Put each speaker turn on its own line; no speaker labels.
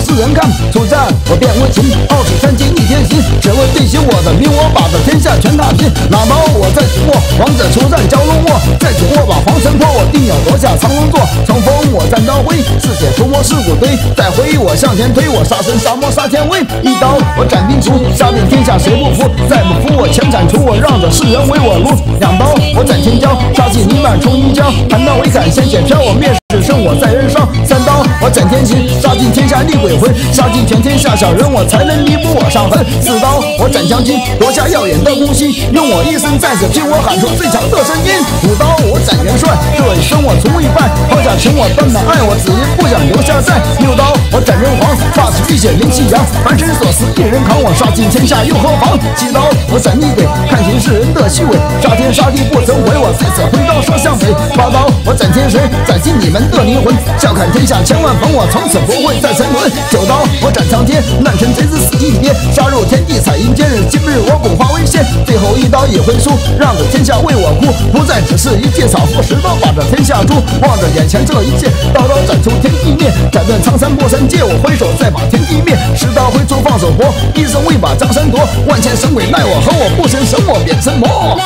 世人看。出战我便无情，傲视三军逆天行，只为兑现我的名，我把这天下全踏平。哪刀我在紧握，王者出战蛟龙卧，在紧握把黄尘破，我定要夺下苍龙座。冲锋我战刀挥，赤血屠魔尸骨堆，再挥我向前推，我杀神杀魔杀天威，一刀我斩兵卒，杀遍天下谁不服？再不服我前斩除，我让这世人为我撸。两刀我斩天骄，杀气弥漫冲云霄，盘刀为砍先血飘，我灭。只剩我在人上，三刀我斩天行，杀尽天下厉鬼魂，杀尽全天下小人，我才能弥补我伤痕。四刀我斩将军，夺下耀眼的孤星，用我一生战死，听我喊出最强的声音。舞刀斩元帅，这一生我从未败，抛下情我断了爱，我只因不想留下债。六刀我斩人皇，发起浴血淋夕阳，凡身所思一人扛，我杀尽天下又何妨？七刀我斩逆鬼，看清世人的虚伪，杀天杀地不曾悔，我在此挥刀杀向北。八刀我斩天神，斩尽你们。的灵魂，笑看天下千万逢，我从此不会再沉沦。九刀我斩苍天，难成贼子死一边，杀入天一刀一挥出，让这天下为我哭，不再只是一介草夫。十刀把这天下诛，望着眼前这一切，刀刀斩出天地灭，斩断苍山破山，借我挥手再把天地灭。十刀挥出放手搏，一生为把江山夺，万千神鬼奈我何？我不成神，我变成魔。